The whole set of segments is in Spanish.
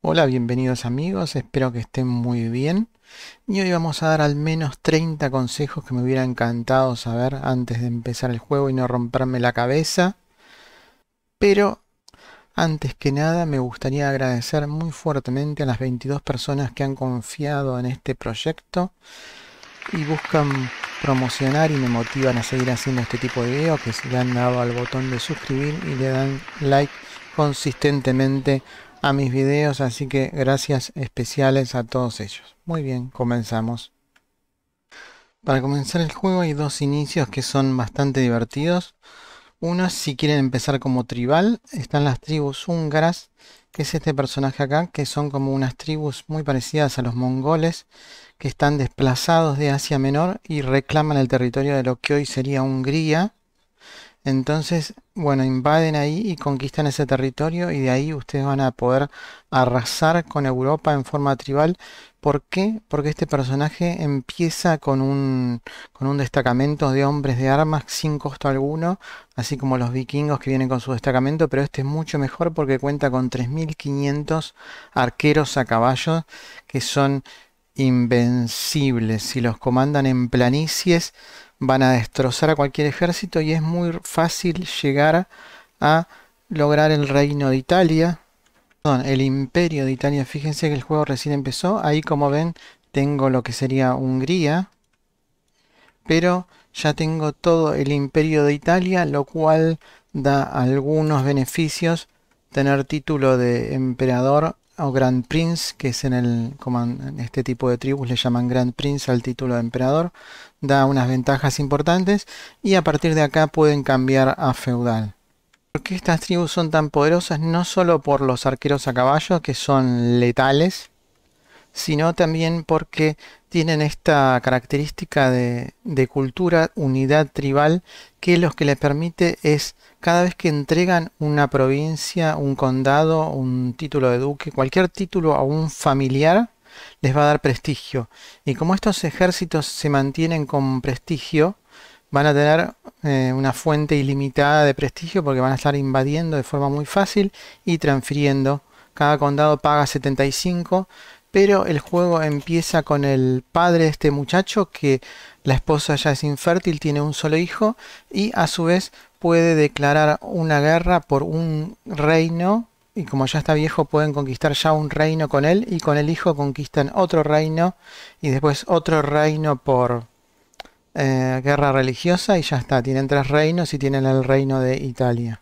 Hola, bienvenidos amigos, espero que estén muy bien. Y hoy vamos a dar al menos 30 consejos que me hubiera encantado saber antes de empezar el juego y no romperme la cabeza. Pero antes que nada me gustaría agradecer muy fuertemente a las 22 personas que han confiado en este proyecto y buscan promocionar y me motivan a seguir haciendo este tipo de videos, que le han dado al botón de suscribir y le dan like consistentemente a mis videos, así que gracias especiales a todos ellos. Muy bien, comenzamos. Para comenzar el juego hay dos inicios que son bastante divertidos. Uno, si quieren empezar como tribal, están las tribus húngaras, que es este personaje acá, que son como unas tribus muy parecidas a los mongoles, que están desplazados de Asia Menor y reclaman el territorio de lo que hoy sería Hungría. Entonces, bueno, invaden ahí y conquistan ese territorio y de ahí ustedes van a poder arrasar con Europa en forma tribal. ¿Por qué? Porque este personaje empieza con un, con un destacamento de hombres de armas sin costo alguno, así como los vikingos que vienen con su destacamento, pero este es mucho mejor porque cuenta con 3500 arqueros a caballo que son invencibles. Si los comandan en planicies, van a destrozar a cualquier ejército y es muy fácil llegar a lograr el reino de Italia. el imperio de Italia. Fíjense que el juego recién empezó. Ahí como ven tengo lo que sería Hungría. Pero ya tengo todo el imperio de Italia, lo cual da algunos beneficios. Tener título de emperador o Grand Prince, que es en, el, como en este tipo de tribus le llaman Grand Prince al título de emperador, da unas ventajas importantes y a partir de acá pueden cambiar a feudal. ¿Por qué estas tribus son tan poderosas? No solo por los arqueros a caballo, que son letales, sino también porque tienen esta característica de, cultura, unidad tribal, que lo que les permite es cada vez que entregan una provincia, un condado, un título de duque, cualquier título a un familiar, les va a dar prestigio. Y como estos ejércitos se mantienen con prestigio, van a tener eh, una fuente ilimitada de prestigio porque van a estar invadiendo de forma muy fácil y transfiriendo. Cada condado paga 75 pero el juego empieza con el padre de este muchacho que la esposa ya es infértil, tiene un solo hijo y a su vez puede declarar una guerra por un reino y como ya está viejo pueden conquistar ya un reino con él y con el hijo conquistan otro reino y después otro reino por eh, guerra religiosa y ya está, tienen tres reinos y tienen el reino de Italia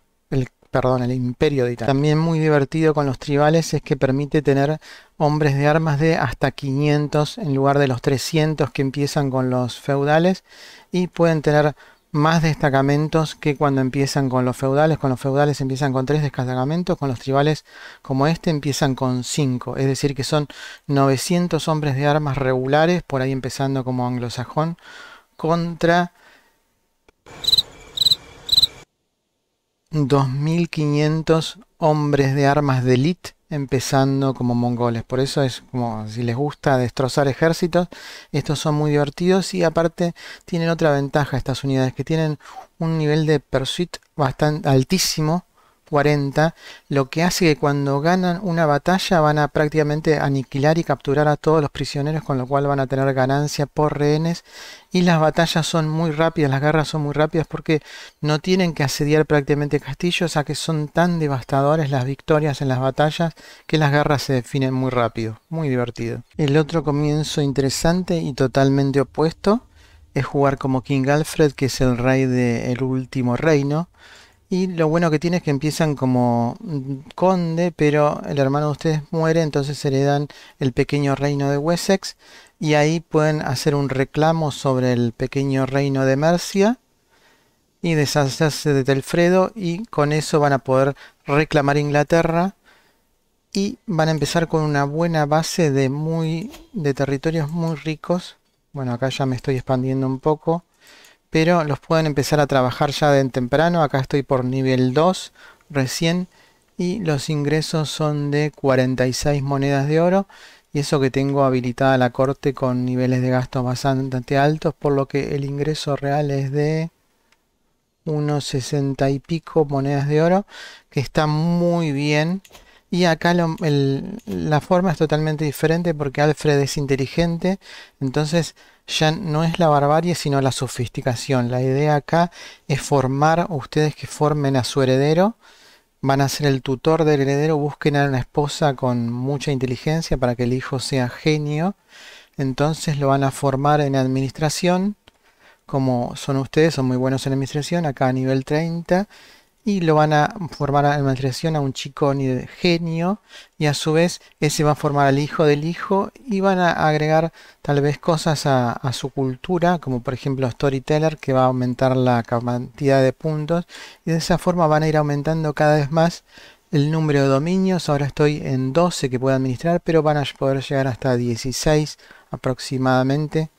perdón, el imperio de Italia. También muy divertido con los tribales es que permite tener hombres de armas de hasta 500 en lugar de los 300 que empiezan con los feudales y pueden tener más destacamentos que cuando empiezan con los feudales. Con los feudales empiezan con 3 destacamentos, con los tribales como este empiezan con 5. Es decir, que son 900 hombres de armas regulares, por ahí empezando como anglosajón, contra 2.500 hombres de armas de élite empezando como mongoles. Por eso es como si les gusta destrozar ejércitos, estos son muy divertidos y aparte tienen otra ventaja estas unidades que tienen un nivel de pursuit bastante altísimo 40, lo que hace que cuando ganan una batalla van a prácticamente aniquilar y capturar a todos los prisioneros, con lo cual van a tener ganancia por rehenes. Y las batallas son muy rápidas, las guerras son muy rápidas porque no tienen que asediar prácticamente castillos, a que son tan devastadores las victorias en las batallas que las guerras se definen muy rápido, muy divertido. El otro comienzo interesante y totalmente opuesto es jugar como King Alfred, que es el rey del último reino y lo bueno que tiene es que empiezan como conde, pero el hermano de ustedes muere, entonces heredan el pequeño reino de Wessex y ahí pueden hacer un reclamo sobre el pequeño reino de Mercia y deshacerse de Telfredo y con eso van a poder reclamar Inglaterra y van a empezar con una buena base de muy de territorios muy ricos. Bueno, acá ya me estoy expandiendo un poco pero los pueden empezar a trabajar ya de temprano. Acá estoy por nivel 2 recién y los ingresos son de 46 monedas de oro y eso que tengo habilitada la corte con niveles de gasto bastante altos por lo que el ingreso real es de unos 60 y pico monedas de oro que está muy bien Y acá la forma es totalmente diferente porque Alfred es inteligente, entonces ya no es la barbarie sino la sofisticación. La idea acá es formar, ustedes que formen a su heredero, van a ser el tutor del heredero, busquen a una esposa con mucha inteligencia para que el hijo sea genio, entonces lo van a formar en administración, como son ustedes, son muy buenos en administración, acá a nivel 30, y lo van a formar en administración a un chico ni genio y a su vez ese va a formar al hijo del hijo y van a agregar tal vez cosas a, a, su cultura como por ejemplo storyteller que va a aumentar la cantidad de puntos y de esa forma van a ir aumentando cada vez más el número de dominios. Ahora estoy en 12 que puedo administrar pero van a poder llegar hasta 16 aproximadamente.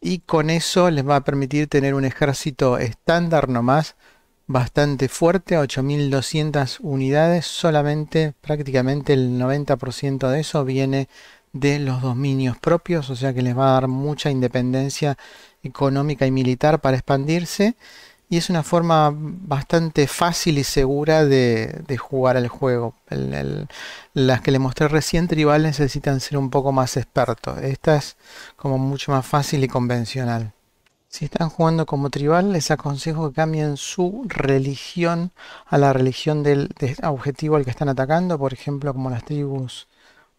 Y con eso les va a permitir tener un ejército estándar nomás bastante fuerte, 8200 unidades, solamente prácticamente el 90% de eso viene de los dominios propios, o sea que les va a dar mucha independencia económica y militar para expandirse y es una forma bastante fácil y segura de, jugar el juego. las que les mostré recién tribal necesitan ser un poco más expertos. Esta es como mucho más fácil y convencional. Si están jugando como tribal, les aconsejo que cambien su religión a la religión del, objetivo al que están atacando. Por ejemplo, como las tribus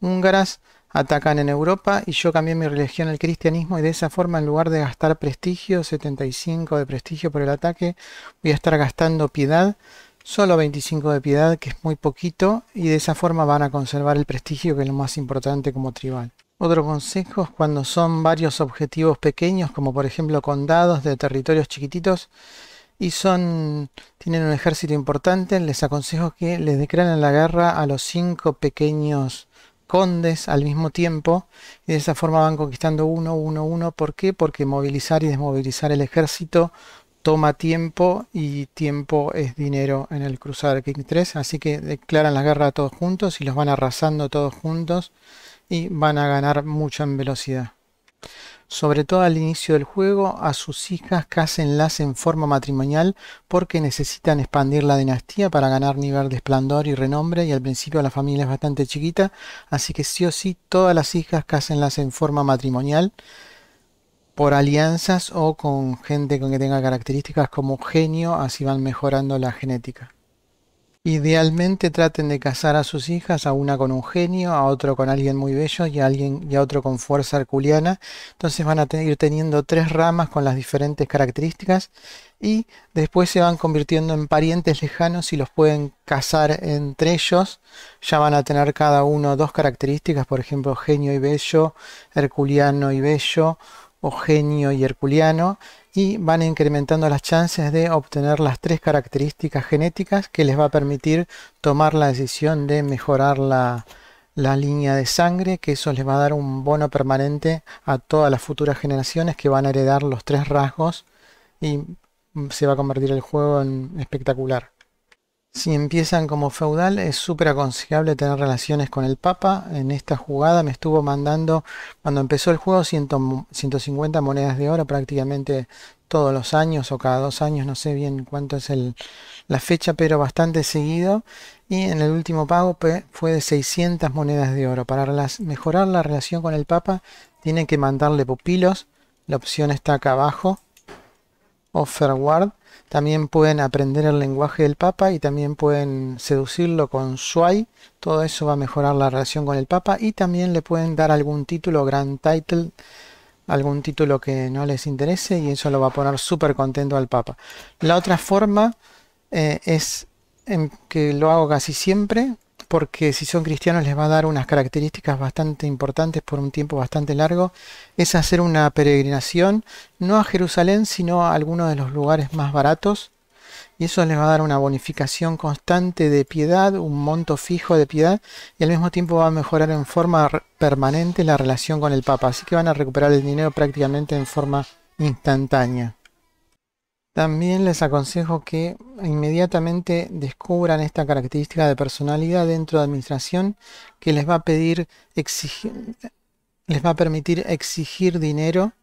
húngaras atacan en Europa y yo cambié mi religión al cristianismo y de esa forma en lugar de gastar prestigio, 75 de prestigio por el ataque, voy a estar gastando piedad, solo 25 de piedad, que es muy poquito, y de esa forma van a conservar el prestigio que es lo más importante como tribal. Otro consejo es cuando son varios objetivos pequeños, como por ejemplo condados de territorios chiquititos, y son tienen un ejército importante, les aconsejo que les declaren la guerra a los cinco pequeños condes al mismo tiempo y de esa forma van conquistando uno, uno, uno. ¿Por qué? Porque movilizar y desmovilizar el ejército toma tiempo y tiempo es dinero en el Crusader King 3, así que declaran la guerra todos juntos y los van arrasando todos juntos y van a ganar mucho en velocidad. Sobre todo al inicio del juego, a sus hijas cásenlas en forma matrimonial porque necesitan expandir la dinastía para ganar nivel de esplendor y renombre y al principio la familia es bastante chiquita, así que sí o sí todas las hijas cásenlas en forma matrimonial por alianzas o con gente con que tenga características como genio, así van mejorando la genética. Idealmente traten de casar a sus hijas, a una con un genio, a otro con alguien muy bello y a, alguien, y a otro con fuerza herculiana. Entonces van a ir teniendo tres ramas con las diferentes características y después se van convirtiendo en parientes lejanos y los pueden casar entre ellos. Ya van a tener cada uno dos características, por ejemplo, genio y bello, herculiano y bello o genio y herculiano y van incrementando las chances de obtener las tres características genéticas que les va a permitir tomar la decisión de mejorar la, la línea de sangre, que eso les va a dar un bono permanente a todas las futuras generaciones que van a heredar los tres rasgos y se va a convertir el juego en espectacular. Si empiezan como feudal, es súper aconsejable tener relaciones con el Papa. En esta jugada me estuvo mandando, cuando empezó el juego, 150 monedas de oro prácticamente todos los años o cada dos años, no sé bien cuánto es la fecha, pero bastante seguido. Y en el último pago fue de 600 monedas de oro. Para mejorar la relación con el Papa, tienen que mandarle pupilos. La opción está acá abajo. Offerward también pueden aprender el lenguaje del Papa y también pueden seducirlo con Shuai. Todo eso va a mejorar la relación con el Papa y también le pueden dar algún título, Grand Title, algún título que no les interese y eso lo va a poner súper contento al Papa. La otra forma eh, es en que lo hago casi siempre, porque si son cristianos les va a dar unas características bastante importantes por un tiempo bastante largo, es hacer una peregrinación, no a Jerusalén, sino a alguno de los lugares más baratos, y eso les va a dar una bonificación constante de piedad, un monto fijo de piedad, y al mismo tiempo va a mejorar en forma permanente la relación con el Papa, así que van a recuperar el dinero prácticamente en forma instantánea. También les aconsejo que inmediatamente descubran esta característica de personalidad dentro de administración que les va a pedir exigir, les va a permitir exigir dinero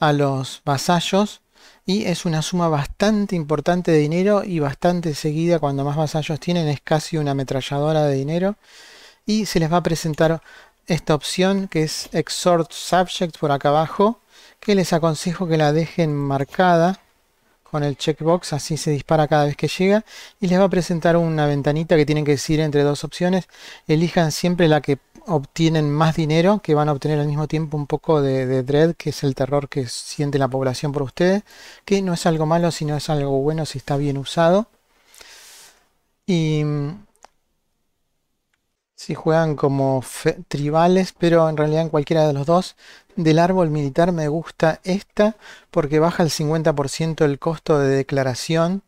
a los vasallos y es una suma bastante importante de dinero y bastante seguida cuando más vasallos tienen, es casi una ametralladora de dinero. Y se les va a presentar esta opción que es Exhort Subject por acá abajo que les aconsejo que la dejen marcada con el checkbox, así se dispara cada vez que llega y les va a presentar una ventanita que tienen que decidir entre dos opciones. Elijan siempre la que obtienen más dinero, que van a obtener al mismo tiempo un poco de, de dread, que es el terror que siente la población por ustedes, que no es algo malo, sino es algo bueno si está bien usado. Y si juegan como tribales, pero en realidad en cualquiera de los dos. Del árbol militar me gusta esta porque baja el 50% el costo de declaración,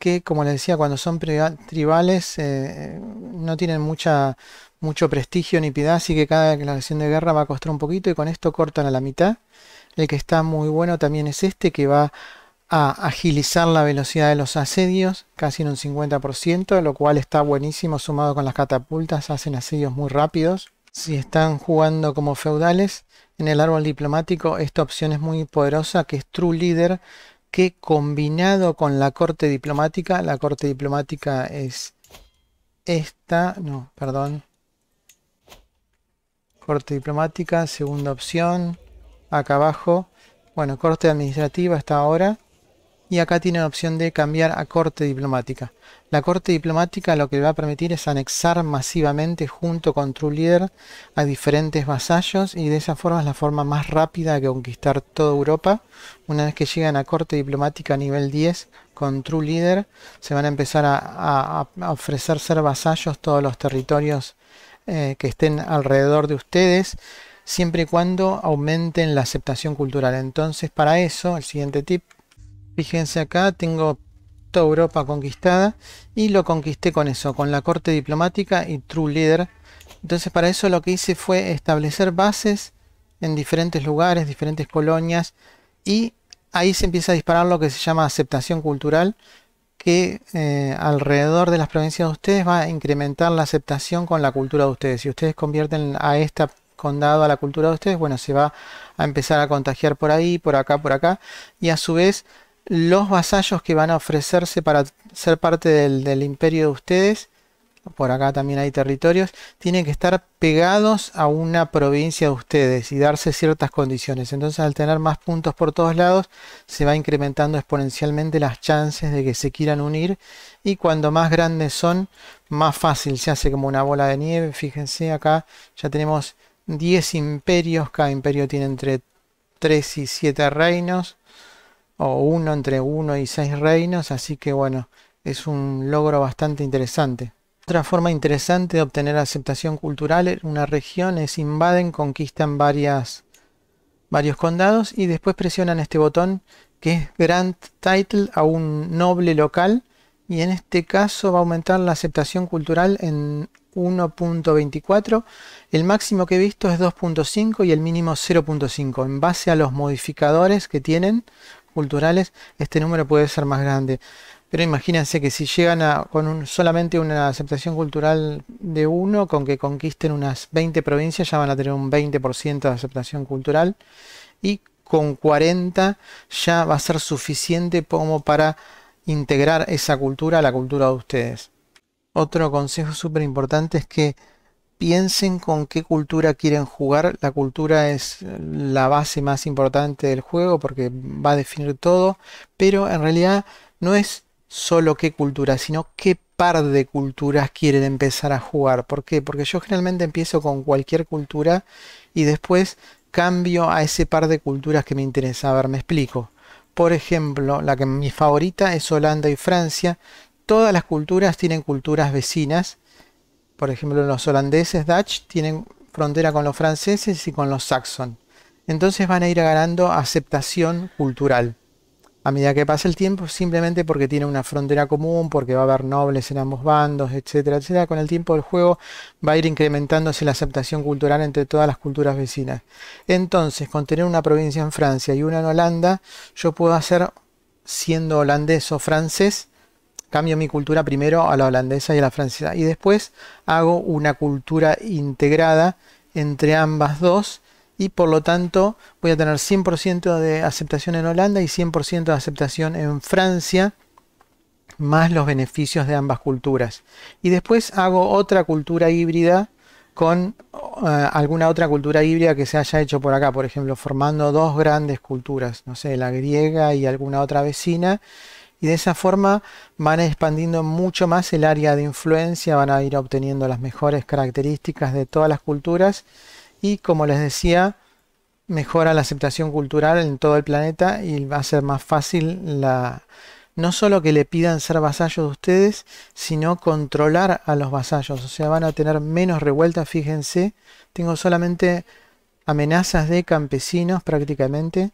que como les decía, cuando son tribales eh, no tienen mucha, mucho prestigio ni piedad, así que cada declaración de guerra va a costar un poquito y con esto cortan a la mitad. El que está muy bueno también es este, que va a agilizar la velocidad de los asedios, casi en un 50%, lo cual está buenísimo sumado con las catapultas, hacen asedios muy rápidos. Si están jugando como feudales, en el árbol diplomático esta opción es muy poderosa, que es True Leader, que combinado con la corte diplomática, la corte diplomática es esta, no, perdón, corte diplomática, segunda opción, acá abajo, bueno, corte administrativa hasta ahora, y acá tiene la opción de cambiar a corte diplomática. La corte diplomática lo que va a permitir es anexar masivamente junto con True Leader a diferentes vasallos y de esa forma es la forma más rápida de conquistar toda Europa. Una vez que llegan a corte diplomática a nivel 10 con True Leader se van a empezar a, ofrecer ser vasallos todos los territorios eh, que estén alrededor de ustedes siempre y cuando aumenten la aceptación cultural. Entonces para eso el siguiente tip Fíjense acá, tengo toda Europa conquistada y lo conquisté con eso, con la corte diplomática y True Leader. Entonces para eso lo que hice fue establecer bases en diferentes lugares, diferentes colonias y ahí se empieza a disparar lo que se llama aceptación cultural que eh, alrededor de las provincias de ustedes va a incrementar la aceptación con la cultura de ustedes. Si ustedes convierten a esta condado a la cultura de ustedes, bueno, se va a empezar a contagiar por ahí, por acá, por acá y a su vez los vasallos que van a ofrecerse para ser parte del, imperio de ustedes, por acá también hay territorios, tienen que estar pegados a una provincia de ustedes y darse ciertas condiciones. Entonces al tener más puntos por todos lados, se va incrementando exponencialmente las chances de que se quieran unir y cuando más grandes son, más fácil se hace como una bola de nieve. Fíjense acá, ya tenemos 10 imperios, cada imperio tiene entre 3 y 7 reinos o uno entre uno y seis reinos, así que bueno, es un logro bastante interesante. Otra forma interesante de obtener aceptación cultural en una región es invaden, conquistan varias, varios condados y después presionan este botón que es Grant Title a un noble local y en este caso va a aumentar la aceptación cultural en 1.24. El máximo que he visto es 2.5 y el mínimo 0.5 en base a los modificadores que tienen culturales, este número puede ser más grande. Pero imagínense que si llegan a, con solamente una aceptación cultural de uno, con que conquisten unas 20 provincias, ya van a tener un 20% de aceptación cultural. Y con 40 ya va a ser suficiente como para integrar esa cultura a la cultura de ustedes. Otro consejo súper importante es que piensen con qué cultura quieren jugar. La cultura es la base más importante del juego porque va a definir todo, pero en realidad no es solo qué cultura, sino qué par de culturas quieren empezar a jugar. ¿Por qué? Porque yo generalmente empiezo con cualquier cultura y después cambio a ese par de culturas que me interesa. A ver, me explico. Por ejemplo, la que mi favorita es Holanda y Francia. Todas las culturas tienen culturas vecinas por ejemplo, los holandeses, Dutch, tienen frontera con los franceses y con los saxon. Entonces van a ir ganando aceptación cultural. A medida que pasa el tiempo, simplemente porque tiene una frontera común, porque va a haber nobles en ambos bandos, etcétera, etcétera. Con el tiempo del juego va a ir incrementándose la aceptación cultural entre todas las culturas vecinas. Entonces, con tener una provincia en Francia y una en Holanda, yo puedo hacer, siendo holandés o francés, cambio mi cultura primero a la holandesa y a la francesa y después hago una cultura integrada entre ambas dos y por lo tanto voy a tener 100% de aceptación en Holanda y 100% de aceptación en Francia, más los beneficios de ambas culturas. Y después hago otra cultura híbrida con eh, alguna otra cultura híbrida que se haya hecho por acá, por ejemplo, formando dos grandes culturas, no sé, la griega y alguna otra vecina, y de esa forma van expandiendo mucho más el área de influencia, van a ir obteniendo las mejores características de todas las culturas y como les decía, mejora la aceptación cultural en todo el planeta y va a ser más fácil la, no solo que le pidan ser vasallos de ustedes, sino controlar a los vasallos. O sea, van a tener menos revueltas, fíjense. Tengo solamente amenazas de campesinos prácticamente.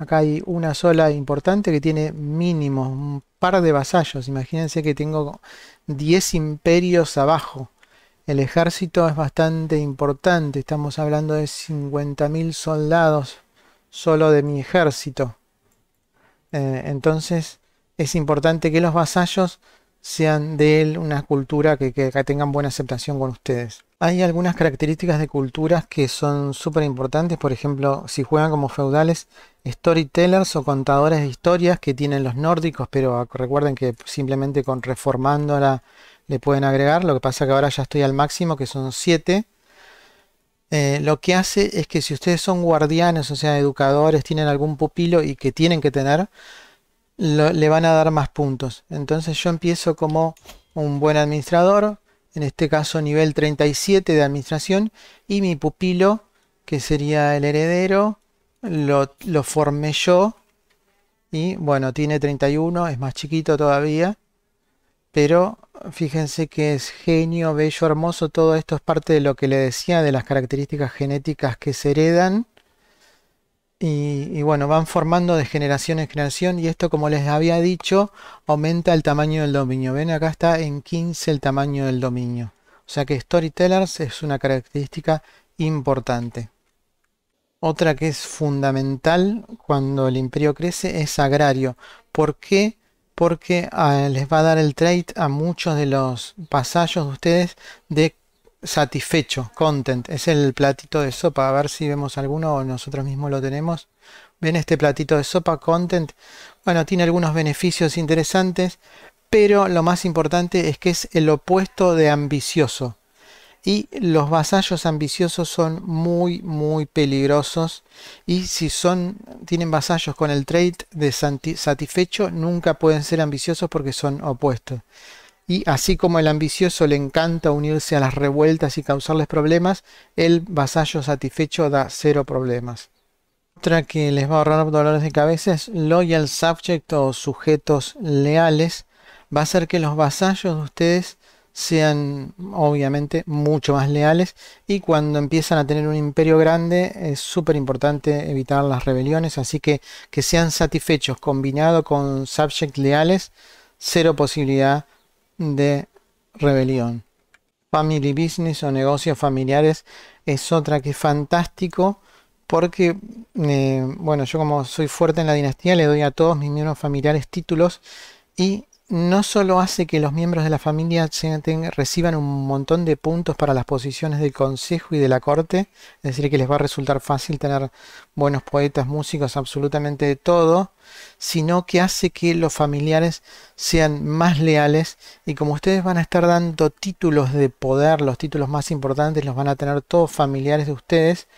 Acá hay una sola importante que tiene mínimo un par de vasallos. Imagínense que tengo 10 imperios abajo. El ejército es bastante importante. Estamos hablando de 50.000 soldados solo de mi ejército. Eh, entonces es importante que los vasallos sean de él una cultura que, tengan buena aceptación con ustedes. Hay algunas características de culturas que son súper importantes, por ejemplo, si juegan como feudales, storytellers o contadores de historias que tienen los nórdicos, pero recuerden que simplemente con reformándola le pueden agregar, lo que pasa que ahora ya estoy al máximo, que son 7. Eh, lo que hace es que si ustedes son guardianes, o sea, educadores, tienen algún pupilo y que tienen que tener, le van a dar más puntos. Entonces yo empiezo como un buen administrador, en este caso nivel 37 de administración, y mi pupilo, que sería el heredero, lo, formé yo, y bueno, tiene 31, es más chiquito todavía, pero fíjense que es genio, bello, hermoso, todo esto es parte de lo que le decía de las características genéticas que se heredan y, bueno, van formando de generación en generación y esto como les había dicho aumenta el tamaño del dominio. Ven acá está en 15 el tamaño del dominio. O sea que Storytellers es una característica importante. Otra que es fundamental cuando el imperio crece es agrario. ¿Por qué? Porque ah, les va a dar el trade a muchos de los pasallos de ustedes de satisfecho, content, es el platito de sopa, a ver si vemos alguno o nosotros mismos lo tenemos. Ven este platito de sopa, content, bueno, tiene algunos beneficios interesantes, pero lo más importante es que es el opuesto de ambicioso. Y los vasallos ambiciosos son muy, muy peligrosos. Y si son, tienen vasallos con el trait de satisfecho, nunca pueden ser ambiciosos porque son opuestos y así como el ambicioso le encanta unirse a las revueltas y causarles problemas, el vasallo satisfecho da cero problemas. Otra que les va a ahorrar dolores de cabeza es loyal subject o sujetos leales. Va a hacer que los vasallos de ustedes sean obviamente mucho más leales y cuando empiezan a tener un imperio grande es súper importante evitar las rebeliones así que que sean satisfechos combinado con subject leales cero posibilidad de rebelión. Family business o negocios familiares es otra que es fantástico porque, eh, bueno, yo como soy fuerte en la dinastía le doy a todos mis miembros familiares títulos y no solo hace que los miembros de la familia reciban un montón de puntos para las posiciones del consejo y de la corte, es decir, que les va a resultar fácil tener buenos poetas, músicos, absolutamente de todo, sino que hace que los familiares sean más leales y como ustedes van a estar dando títulos de poder, los títulos más importantes los van a tener todos familiares de ustedes,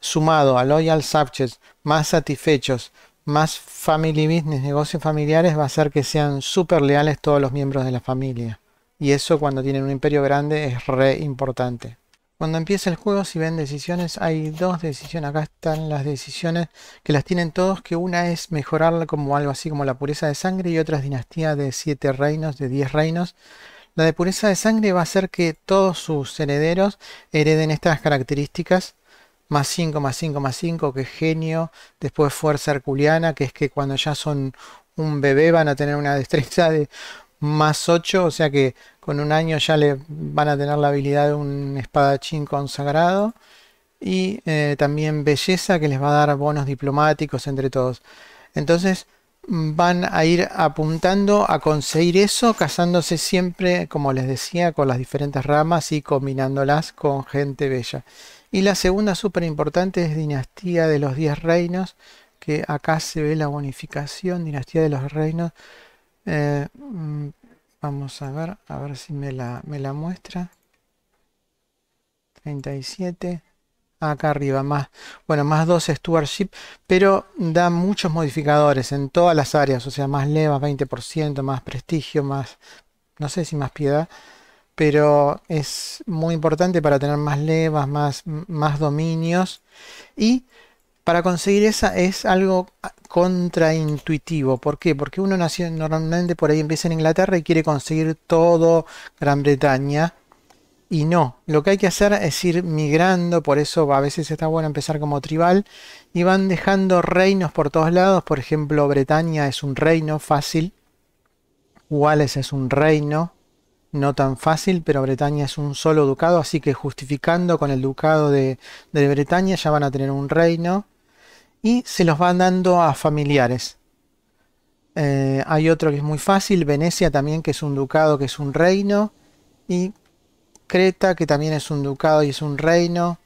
sumado a loyal subjects más satisfechos, más family business, negocios familiares, va a hacer que sean súper leales todos los miembros de la familia. Y eso cuando tienen un imperio grande es re importante. Cuando empieza el juego, si ven decisiones, hay dos decisiones. Acá están las decisiones que las tienen todos, que una es mejorar como algo así como la pureza de sangre y otra es dinastía de 7 reinos, de 10 reinos. La de pureza de sangre va a hacer que todos sus herederos hereden estas características más 5, más 5, más 5, que es genio. Después fuerza herculiana, que es que cuando ya son un bebé van a tener una destreza de más 8, o sea que con un año ya le van a tener la habilidad de un espadachín consagrado. Y eh, también belleza, que les va a dar bonos diplomáticos entre todos. Entonces, van a ir apuntando a conseguir eso, casándose siempre, como les decía, con las diferentes ramas y combinándolas con gente bella. Y la segunda súper importante es Dinastía de los Diez Reinos, que acá se ve la bonificación, Dinastía de los Reinos. Eh, mm, vamos a ver, a ver si me la, me la muestra. 37 acá arriba, más, bueno, más dos stewardship, pero da muchos modificadores en todas las áreas, o sea, más levas, 20%, más prestigio, más, no sé si más piedad, pero es muy importante para tener más levas, más, más dominios y para conseguir esa es algo contraintuitivo. ¿Por qué? Porque uno nació normalmente por ahí empieza en Inglaterra y quiere conseguir todo Gran Bretaña y no, lo que hay que hacer es ir migrando, por eso a veces está bueno empezar como tribal, y van dejando reinos por todos lados, por ejemplo Bretaña es un reino fácil, Wales es un reino, no tan fácil, pero Bretaña es un solo ducado, así que justificando con el ducado de, Bretaña ya van a tener un reino, y se los van dando a familiares. Eh, hay otro que es muy fácil, Venecia también, que es un ducado, que es un reino, y Creta, que también es un ducado y es un reino.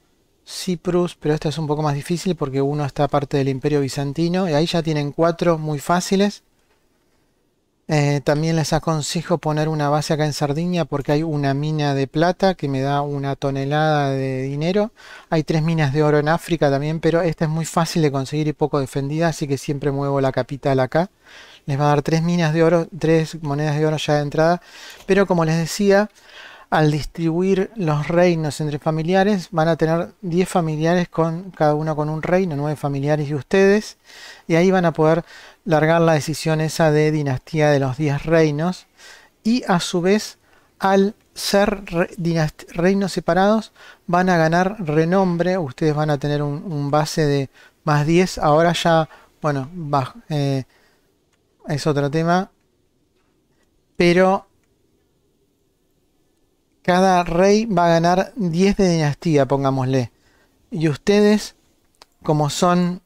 Cyprus, pero esta es un poco más difícil porque uno está parte del imperio bizantino. Y ahí ya tienen cuatro muy fáciles. Eh, también les aconsejo poner una base acá en Sardinia porque hay una mina de plata que me da una tonelada de dinero. Hay tres minas de oro en África también, pero esta es muy fácil de conseguir y poco defendida, así que siempre muevo la capital acá. Les va a dar tres minas de oro, tres monedas de oro ya de entrada. Pero como les decía, al distribuir los reinos entre familiares, van a tener 10 familiares con cada uno con un reino, 9 familiares y ustedes, y ahí van a poder largar la decisión esa de dinastía de los 10 reinos, y a su vez, al ser reinos separados, van a ganar renombre, ustedes van a tener un, base de más 10, ahora ya, bueno, eh, es otro tema, pero cada rey va a ganar 10 de dinastía, pongámosle. Y ustedes, como son,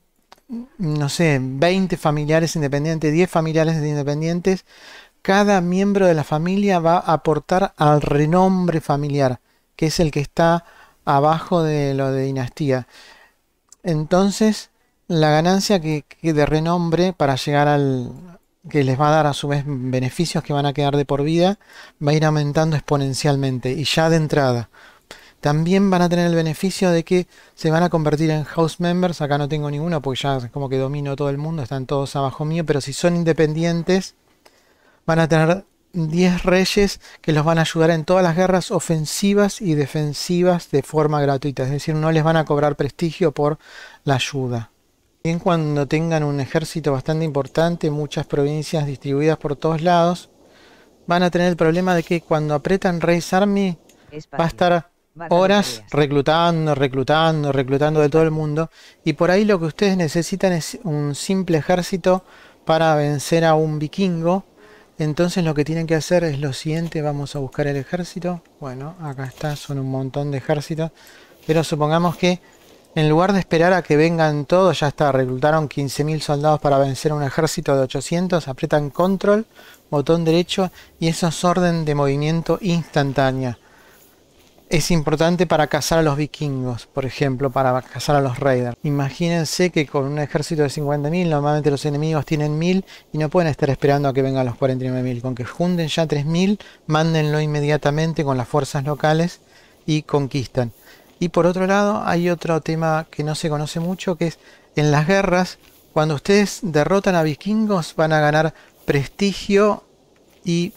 no sé, 20 familiares independientes, 10 familiares independientes, cada miembro de la familia va a aportar al renombre familiar, que es el que está abajo de lo de dinastía. Entonces, la ganancia que, de renombre para llegar al, que les va a dar a su vez beneficios que van a quedar de por vida, va a ir aumentando exponencialmente y ya de entrada. También van a tener el beneficio de que se van a convertir en house members. Acá no tengo ninguno porque ya como que domino todo el mundo, están todos abajo mío. Pero si son independientes, van a tener 10 reyes que los van a ayudar en todas las guerras ofensivas y defensivas de forma gratuita. Es decir, no les van a cobrar prestigio por la ayuda. Bien, cuando tengan un ejército bastante importante, muchas provincias distribuidas por todos lados, van a tener el problema de que cuando apretan Race Army va a estar horas reclutando, reclutando, reclutando de todo el mundo. Y por ahí lo que ustedes necesitan es un simple ejército para vencer a un vikingo. Entonces lo que tienen que hacer es lo siguiente, vamos a buscar el ejército. Bueno, acá está, son un montón de ejércitos. Pero supongamos que en lugar de esperar a que vengan todos, ya está, reclutaron 15.000 soldados para vencer a un ejército de 800, apretan control, botón derecho y eso es orden de movimiento instantánea. Es importante para cazar a los vikingos, por ejemplo, para cazar a los raiders. Imagínense que con un ejército de 50.000, normalmente los enemigos tienen 1.000 y no pueden estar esperando a que vengan los 49.000. Con que junten ya 3.000, mándenlo inmediatamente con las fuerzas locales y conquistan. Y por otro lado, hay otro tema que no se conoce mucho, que es en las guerras, cuando ustedes derrotan a vikingos, van a ganar prestigio y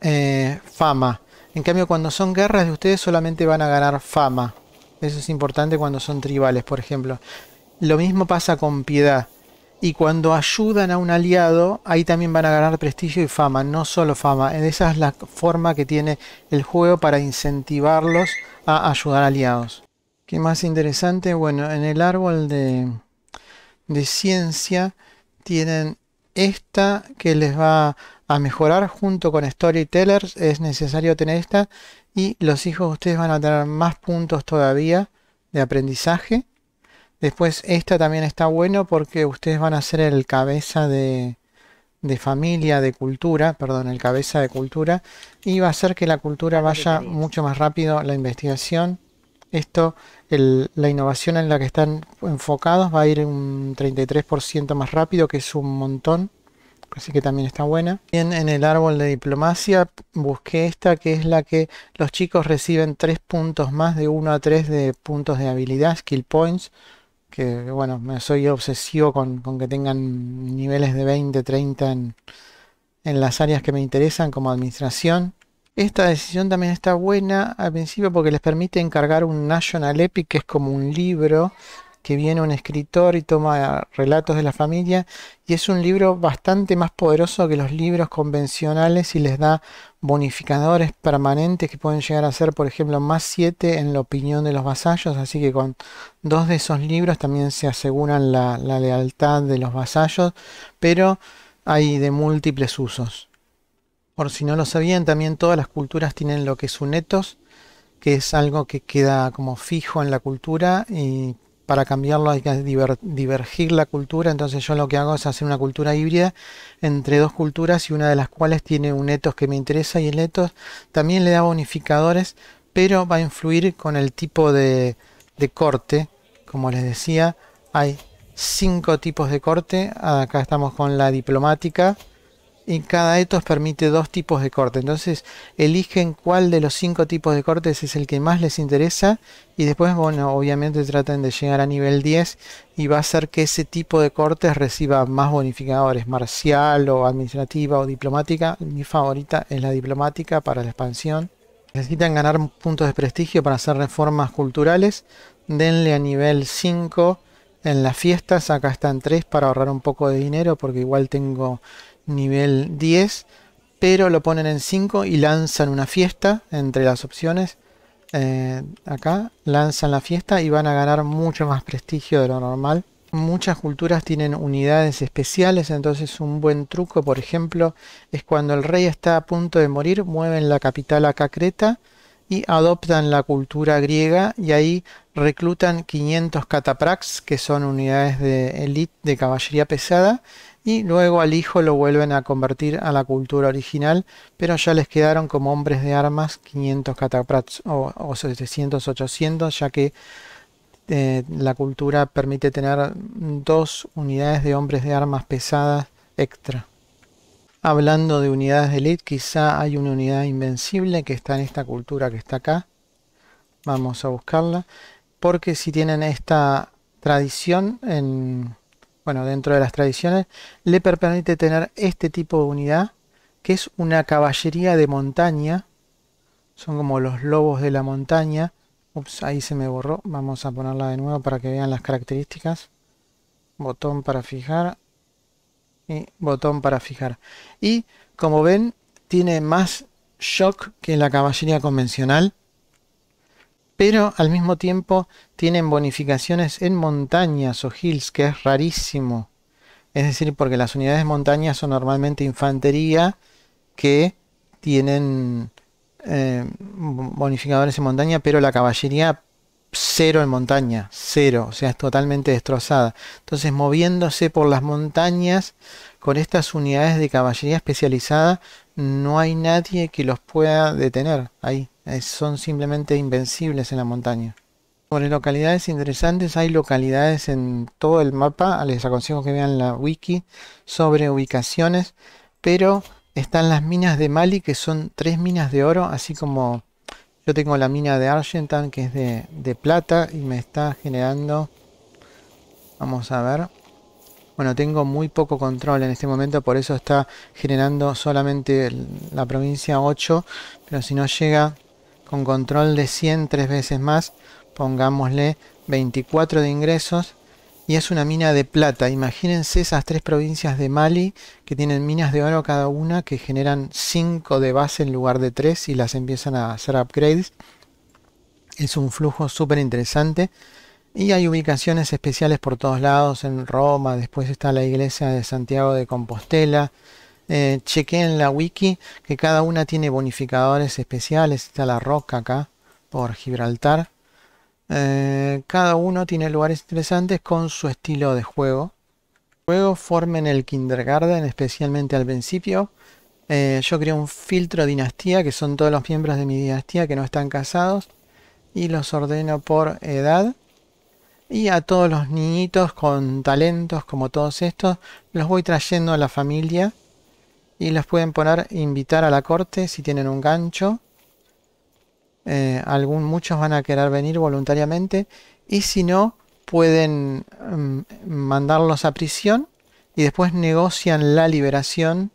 eh, fama. En cambio, cuando son guerras de ustedes, solamente van a ganar fama. Eso es importante cuando son tribales, por ejemplo. Lo mismo pasa con piedad. Y cuando ayudan a un aliado, ahí también van a ganar prestigio y fama, no solo fama. Esa es la forma que tiene el juego para incentivarlos a ayudar aliados. ¿Qué más interesante? Bueno, en el árbol de, de ciencia tienen esta que les va a mejorar junto con Storytellers. Es necesario tener esta. Y los hijos de ustedes van a tener más puntos todavía de aprendizaje. Después esta también está bueno porque ustedes van a ser el cabeza de, de familia, de cultura, perdón, el cabeza de cultura, y va a hacer que la cultura vaya mucho más rápido, la investigación. Esto, la innovación en la que están enfocados va a ir un 33% más rápido, que es un montón, así que también está buena. Bien, en el árbol de diplomacia busqué esta, que es la que los chicos reciben 3 puntos más de 1 a 3 de puntos de habilidad, skill points, que bueno, me soy obsesivo con, que tengan niveles de 20, 30 en, en las áreas que me interesan como administración. Esta decisión también está buena al principio porque les permite encargar un National Epic, que es como un libro que viene un escritor y toma relatos de la familia y es un libro bastante más poderoso que los libros convencionales y les da bonificadores permanentes que pueden llegar a ser por ejemplo más 7 en la opinión de los vasallos así que con dos de esos libros también se aseguran la, lealtad de los vasallos pero hay de múltiples usos. Por si no lo sabían también todas las culturas tienen lo que es un etos que es algo que queda como fijo en la cultura y para cambiarlo hay que divergir la cultura, entonces yo lo que hago es hacer una cultura híbrida entre dos culturas y una de las cuales tiene un etos que me interesa y el etos también le da bonificadores, pero va a influir con el tipo de, de corte, como les decía, hay cinco tipos de corte, acá estamos con la diplomática, y cada etos permite dos tipos de corte. Entonces eligen cuál de los cinco tipos de cortes es el que más les interesa y después, bueno, obviamente tratan de llegar a nivel 10 y va a hacer que ese tipo de cortes reciba más bonificadores, marcial o administrativa o diplomática. Mi favorita es la diplomática para la expansión. Necesitan ganar puntos de prestigio para hacer reformas culturales. Denle a nivel 5 en las fiestas. Acá están 3 para ahorrar un poco de dinero porque igual tengo nivel 10, pero lo ponen en 5 y lanzan una fiesta entre las opciones. Eh, acá lanzan la fiesta y van a ganar mucho más prestigio de lo normal. Muchas culturas tienen unidades especiales, entonces un buen truco, por ejemplo, es cuando el rey está a punto de morir, mueven la capital a Creta y adoptan la cultura griega y ahí reclutan 500 cataprax, que son unidades de élite de caballería pesada, y luego al hijo lo vuelven a convertir a la cultura original, pero ya les quedaron como hombres de armas 500 cataprats o, 700, 800, ya que eh, la cultura permite tener dos unidades de hombres de armas pesadas extra. Hablando de unidades de elite, quizá hay una unidad invencible que está en esta cultura que está acá. Vamos a buscarla. Porque si tienen esta tradición en bueno, dentro de las tradiciones, le permite tener este tipo de unidad, que es una caballería de montaña. Son como los lobos de la montaña. Ups, ahí se me borró. Vamos a ponerla de nuevo para que vean las características. Botón para fijar. Y botón para fijar. Y como ven, tiene más shock que la caballería convencional pero al mismo tiempo tienen bonificaciones en montañas o hills, que es rarísimo. Es decir, porque las unidades de montaña son normalmente infantería que tienen eh, bonificadores en montaña, pero la caballería cero en montaña, cero, o sea, es totalmente destrozada. Entonces, moviéndose por las montañas con estas unidades de caballería especializada, no hay nadie que los pueda detener ahí son simplemente invencibles en la montaña. Sobre localidades interesantes, hay localidades en todo el mapa, les aconsejo que vean la wiki sobre ubicaciones, pero están las minas de Mali, que son tres minas de oro, así como yo tengo la mina de Argentan, que es de, de plata, y me está generando, vamos a ver, bueno, tengo muy poco control en este momento, por eso está generando solamente la provincia 8, pero si no llega con control de 100 tres veces más, pongámosle 24 de ingresos y es una mina de plata. Imagínense esas tres provincias de Mali que tienen minas de oro cada una que generan 5 de base en lugar de 3 y las empiezan a hacer upgrades. Es un flujo súper interesante. Y hay ubicaciones especiales por todos lados, en Roma, después está la iglesia de Santiago de Compostela, eh, en la wiki que cada una tiene bonificadores especiales. Está la roca acá por Gibraltar. Eh, cada uno tiene lugares interesantes con su estilo de juego. Luego formen el kindergarten, especialmente al principio. Eh, yo creo un filtro dinastía, que son todos los miembros de mi dinastía que no están casados. Y los ordeno por edad. Y a todos los niñitos con talentos como todos estos, los voy trayendo a la familia. Y los pueden poner, invitar a la corte si tienen un gancho. Eh, algún, muchos van a querer venir voluntariamente. Y si no, pueden mm, mandarlos a prisión y después negocian la liberación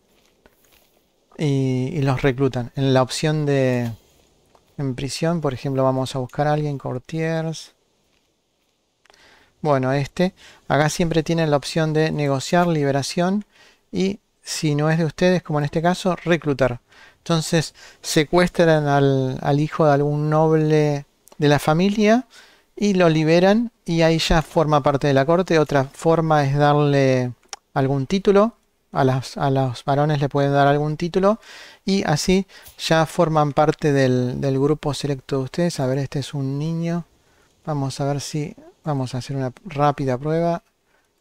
y, los reclutan. En la opción de en prisión, por ejemplo, vamos a buscar a alguien, Courtiers. Bueno, este. Acá siempre tienen la opción de negociar liberación y si no es de ustedes, como en este caso, reclutar. Entonces secuestran al, hijo de algún noble de la familia y lo liberan y ahí ya forma parte de la corte. Otra forma es darle algún título. A los varones le pueden dar algún título y así ya forman parte del, del grupo selecto de ustedes. A ver, este es un niño. Vamos a ver si vamos a hacer una rápida prueba.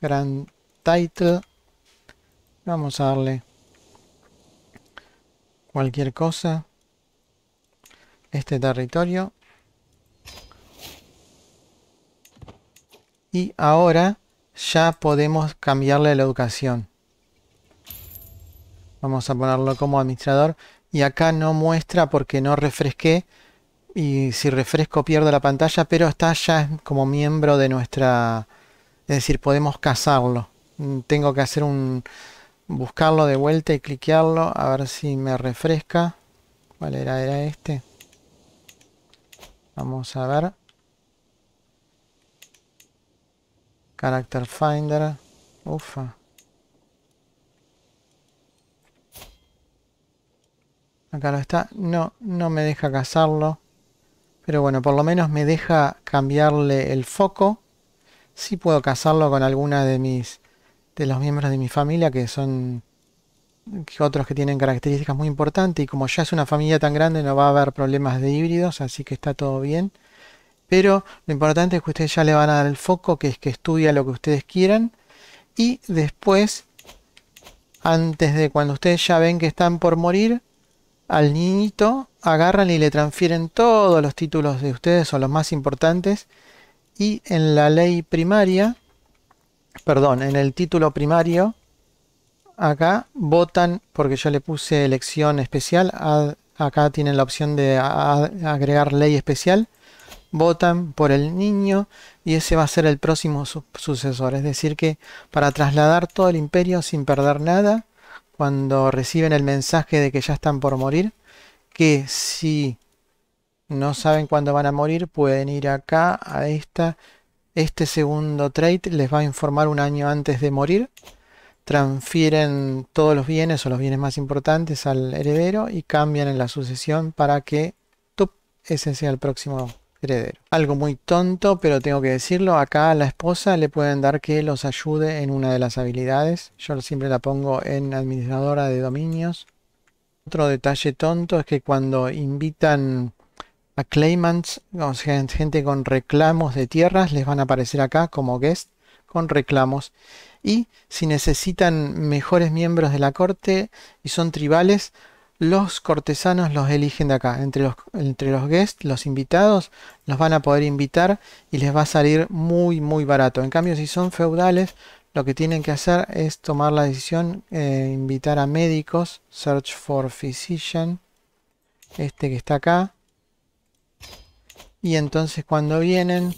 Grand Title. Vamos a darle cualquier cosa. Este territorio. y ahora ya podemos cambiarle la educación. Vamos a ponerlo como administrador y acá no muestra porque no refresqué y si refresco pierdo la pantalla, pero está ya como miembro de nuestra... Es decir, podemos casarlo. Mm, tengo que hacer un... buscarlo de vuelta y cliquearlo a ver si me refresca. ¿Cuál era? Era este. Vamos a ver. Character Finder. Ufa. Acá lo está. No, no me deja cazarlo. Pero bueno, por lo menos me deja cambiarle el foco. Sí puedo cazarlo con alguna de mis de los miembros de mi familia que son que otros que tienen características muy importantes y como ya es una familia tan grande no va a haber problemas de híbridos, así que está todo bien. Pero lo importante es que ustedes ya le van a dar el foco, que es que estudia lo que ustedes quieran. Y después, antes de cuando ustedes ya ven que están por morir, al niñito agarran y le transfieren todos los títulos de ustedes o los más importantes. Y en la ley primaria, perdón, en el título primario, acá votan, porque yo le puse elección especial, acá tienen la opción de agregar ley especial votan por el niño y ese va a ser el próximo sucesor. Es decir, que para trasladar todo el imperio sin perder nada, cuando reciben el mensaje de que ya están por morir, que si no saben cuándo van a morir, pueden ir acá a esta. Este segundo trade les va a informar un año antes de morir. Transfieren todos los bienes o los bienes más importantes al heredero y cambian en la sucesión para que ese sea el próximo heredero. Algo muy tonto, pero tengo que decirlo. Acá a la esposa le pueden dar que los ayude en una de las habilidades. Yo siempre la pongo en administradora de dominios. Otro detalle tonto es que cuando invitan a claimants, gente con reclamos de tierras, les van a aparecer acá como guest con reclamos. Y si necesitan mejores miembros de la corte y son tribales, los cortesanos los eligen de acá. Entre los, entre los guests, los invitados, los van a poder invitar y les va a salir muy, muy barato. En cambio, si son feudales, lo que tienen que hacer es tomar la decisión, eh, invitar a médicos, search for physician, este que está acá. Y entonces cuando vienen,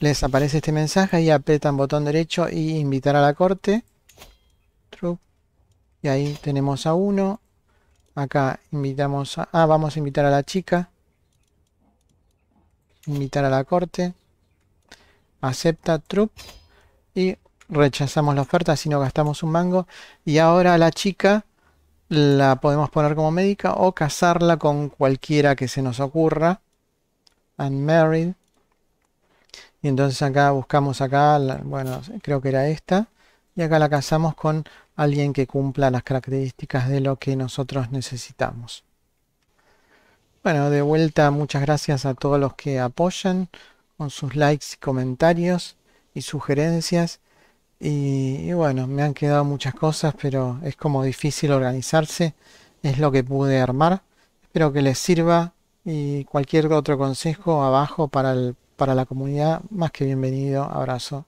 les aparece este mensaje y apretan botón derecho y invitar a la corte. Y ahí tenemos a uno, Acá invitamos a... Ah, vamos a invitar a la chica. Invitar a la corte. Acepta troop. Y rechazamos la oferta, si no gastamos un mango. Y ahora la chica la podemos poner como médica o casarla con cualquiera que se nos ocurra. Unmarried. Y entonces acá buscamos acá, bueno, creo que era esta. Y acá la casamos con alguien que cumpla las características de lo que nosotros necesitamos. Bueno, de vuelta muchas gracias a todos los que apoyan con sus likes y comentarios y sugerencias. Y, bueno, me han quedado muchas cosas, pero es como difícil organizarse. Es lo que pude armar. Espero que les sirva y cualquier otro consejo abajo para para la comunidad, más que bienvenido. Abrazo.